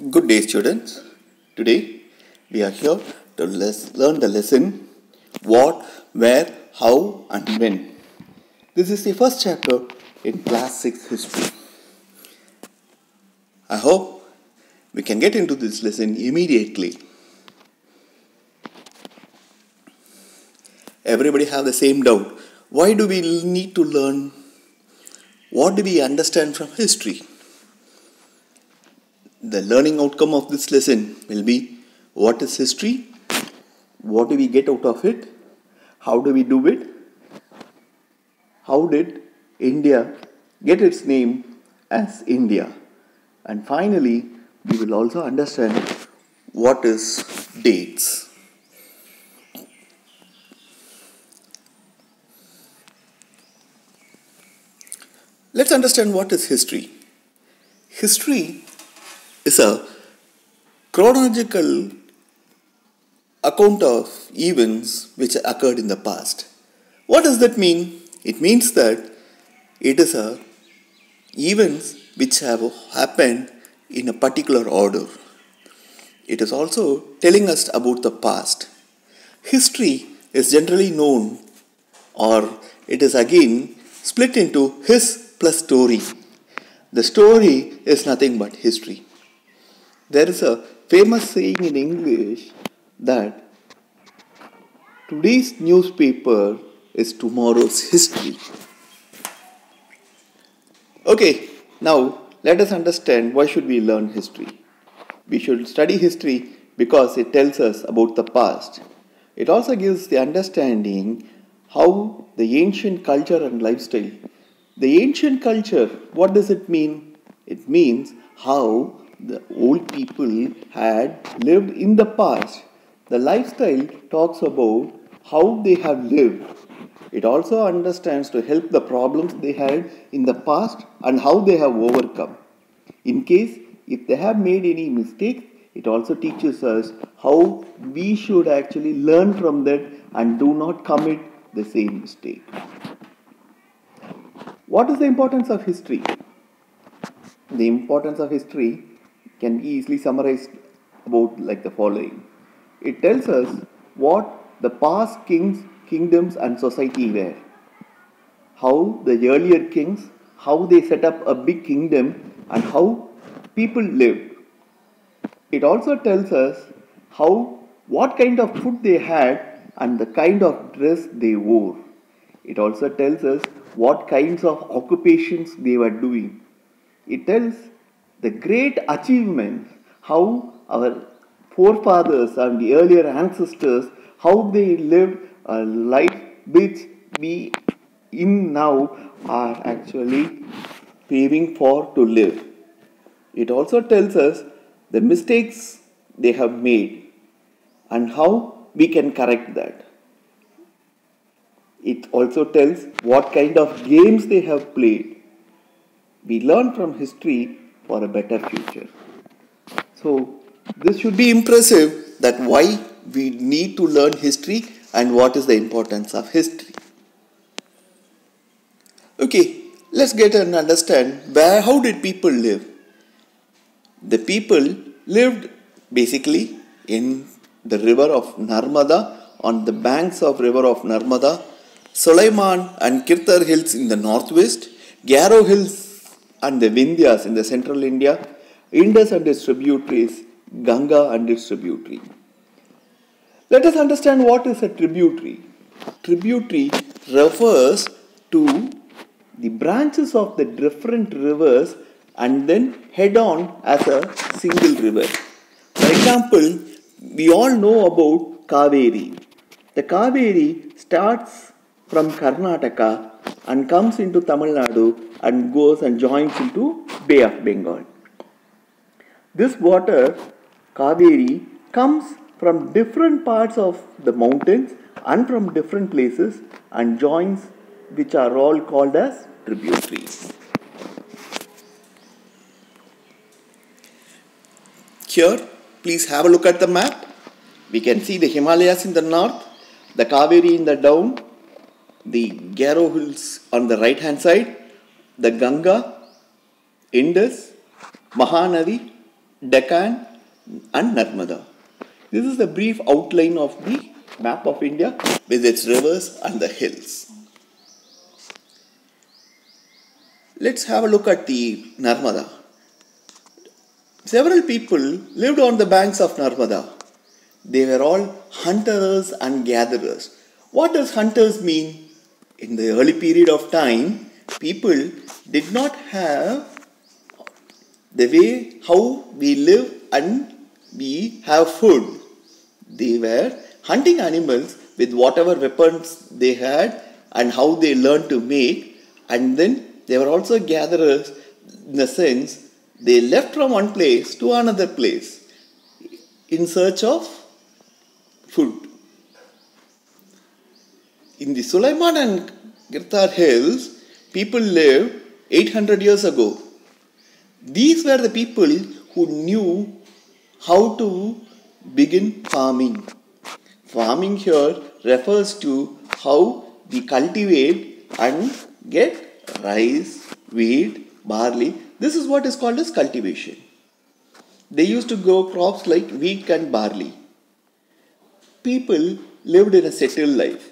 Good day, students. Today we are here to learn the lesson what, where, how, and when. This is the first chapter in Class 6 History. I hope we can get into this lesson immediately. Everybody have the same doubt. Why do we need to learn? What do we understand from history? The learning outcome of this lesson will be what is history? What do we get out of it? How do we do it? How did India get its name as India? And finally, we will also understand what is dates. Let's understand what is history. History is a chronological account of events which occurred in the past. What does that mean? It means that it is a events which have happened in a particular order. It is also telling us about the past. History is generally known or it is again split into his plus story. The story is nothing but history. There is a famous saying in English that today's newspaper is tomorrow's history. Okay, now let us understand why should we learn history. We should study history because it tells us about the past. It also gives the understanding how the ancient culture and lifestyle. The ancient culture, what does it mean? It means how the old people had lived in the past. The lifestyle talks about how they have lived. It also understands to help the problems they had in the past and how they have overcome. In case if they have made any mistakes, it also teaches us how we should actually learn from that and do not commit the same mistake. What is the importance of history? The importance of history can be easily summarized about like the following. It tells us what the past kings, kingdoms, and society were. How the earlier kings, how they set up a big kingdom, and how people lived. It also tells us how what kind of food they had and the kind of dress they wore. It also tells us what kinds of occupations they were doing. It tells the great achievements, how our forefathers and the earlier ancestors, how they lived a life which we in now are actually paving for to live. It also tells us the mistakes they have made and how we can correct that. It also tells what kind of games they have played. We learn from history for a better future. So, this should be impressive that why we need to learn history and what is the importance of history. Okay, let's get and understand where how did people live. The people lived basically in the river of Narmada on the banks of river of Narmada, Sulaiman and Kirtar hills in the northwest, Garo hills and the Vindhyas in the central India, Indus and its tributaries, Ganga and its tributary. Let us understand what is a tributary. Tributary refers to the branches of the different rivers and then head on as a single river. For example, we all know about Kaveri. The Kaveri starts from Karnataka and comes into Tamil Nadu and goes and joins into Bay of Bengal. This water, Kaveri, comes from different parts of the mountains and from different places and joins which are all called as tributaries. Here, please have a look at the map. We can see the Himalayas in the north, the Kaveri in the down, the Garo hills on the right hand side, the Ganga, Indus, Mahanadi, Deccan, and Narmada. This is the brief outline of the map of India with its rivers and the hills. Let's have a look at the Narmada. Several people lived on the banks of Narmada. They were all hunters and gatherers. What does hunters mean? In the early period of time, people did not have the way how we live and we have food. They were hunting animals with whatever weapons they had and how they learned to make, and then they were also gatherers in the sense they left from one place to another place in search of food. In the Sulaiman and Kirtar hills, people lived 800 years ago. These were the people who knew how to begin farming. Farming here refers to how we cultivate and get rice, wheat, barley. This is what is called as cultivation. They used to grow crops like wheat and barley. People lived in a settled life.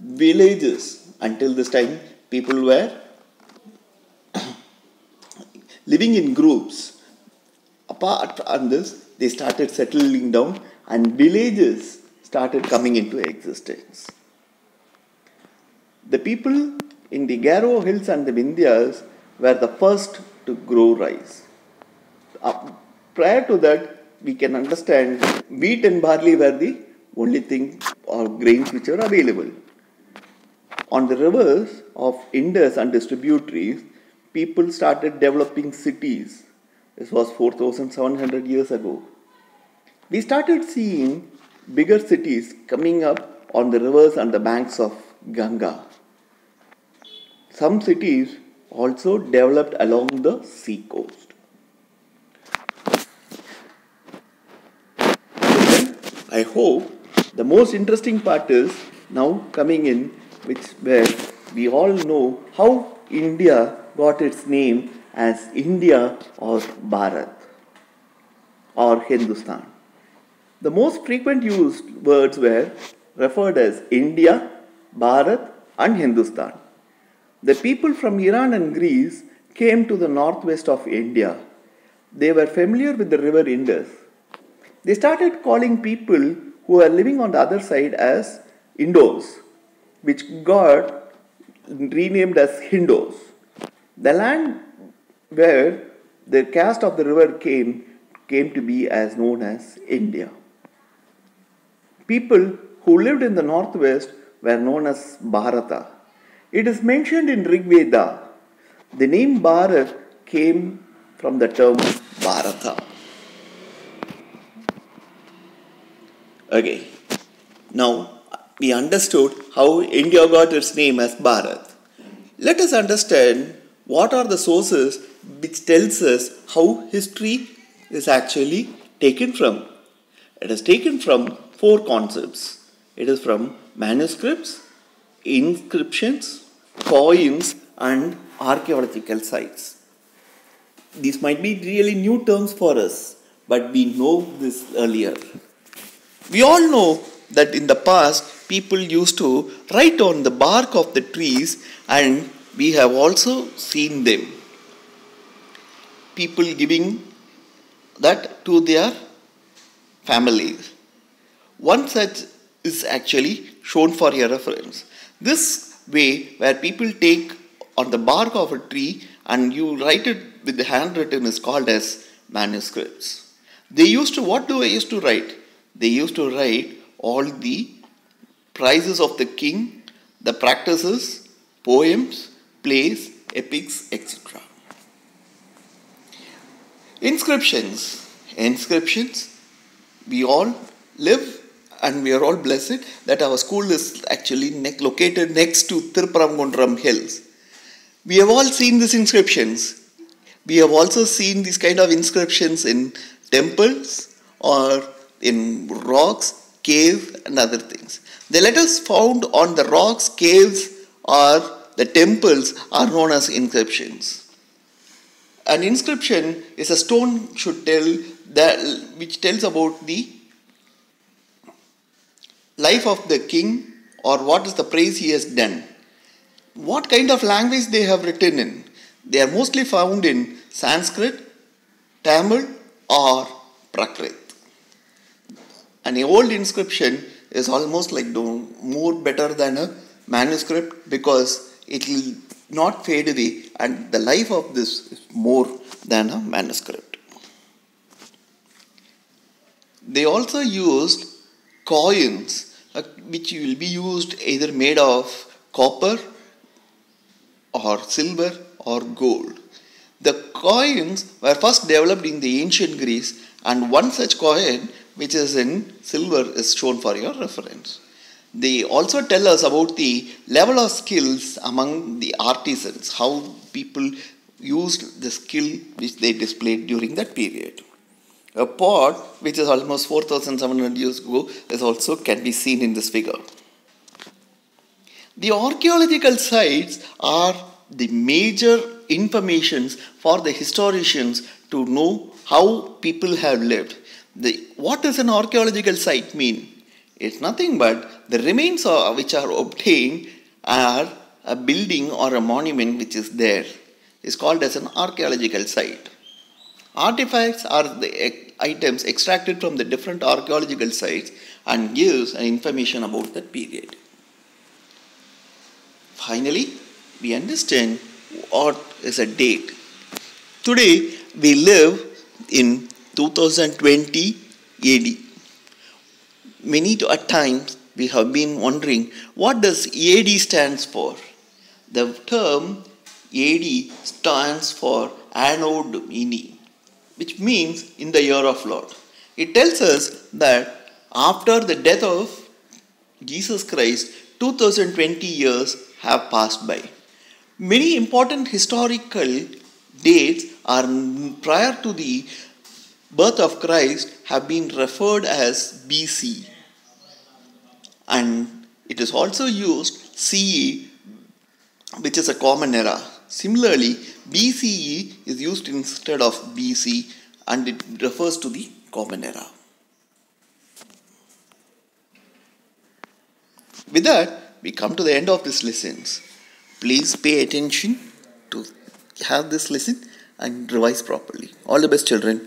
Villages, until this time, people were living in groups. Apart from this, they started settling down and villages started coming into existence. The people in the Garo hills and the Vindhyas were the first to grow rice. Uh, prior to that, we can understand wheat and barley were the only thing or grains which were available. On the rivers of Indus and distributaries, people started developing cities. This was 4,700 years ago. We started seeing bigger cities coming up on the rivers and the banks of Ganga. Some cities also developed along the sea coast. I hope the most interesting part is now coming in which where we all know how India got its name as India or Bharat or Hindustan. The most frequent used words were referred as India, Bharat, and Hindustan. The people from Iran and Greece came to the northwest of India. They were familiar with the river Indus. They started calling people who were living on the other side as Indos which got renamed as Hindos. The land where the cast of the river came came to be as known as India. People who lived in the northwest were known as Bharata. It is mentioned in Rig Veda. The name Bharat came from the term Bharata. Okay, now we understood how India got its name as Bharat. Let us understand what are the sources which tells us how history is actually taken from. It is taken from four concepts. It is from manuscripts, inscriptions, coins and archaeological sites. These might be really new terms for us, but we know this earlier. We all know that in the past people used to write on the bark of the trees, and we have also seen them. People giving that to their families. One such is actually shown for your reference. This way, where people take on the bark of a tree and you write it with the handwritten, is called as manuscripts. They used to, what do I used to write? They used to write all the prizes of the king, the practices, poems, plays, epics, etc. Inscriptions. Inscriptions. We all live and we are all blessed that our school is actually ne- located next to Tirupparamkundram Hills. We have all seen these inscriptions. We have also seen these kind of inscriptions in temples or in rocks, cave and other things. The letters found on the rocks, caves, or the temples are known as inscriptions. An inscription is a stone should tell that which tells about the life of the king or what is the praise he has done. What kind of language they have written in? They are mostly found in Sanskrit, Tamil, or Prakrit. An old inscription is almost like more better than a manuscript because it will not fade away and the life of this is more than a manuscript. They also used coins uh, which will be used either made of copper or silver or gold. The coins were first developed in the ancient Greece and one such coin which is in silver is shown for your reference. They also tell us about the level of skills among the artisans, how people used the skill which they displayed during that period. A pot, which is almost 4700 years ago, is also can be seen in this figure. The archaeological sites are the major informations for the historians to know how people have lived. The, what does an archaeological site mean? It's nothing but the remains of, which are obtained are a building or a monument which is there. It's called as an archaeological site. Artifacts are the items extracted from the different archaeological sites and gives an information about that period. Finally, we understand what is a date. Today, we live in 2020 AD many at times we have been wondering what does AD stands for? The term AD stands for Anno Domini, which means in the year of Lord. It tells us that after the death of Jesus Christ, 2020 years have passed by. Many important historical dates are prior to the birth of Christ have been referred as BC. And it is also used CE, which is a common era. Similarly, BCE is used instead of BC and it refers to the common era. With that, we come to the end of this lessons. Please pay attention to have this lesson and revise properly. All the best, children.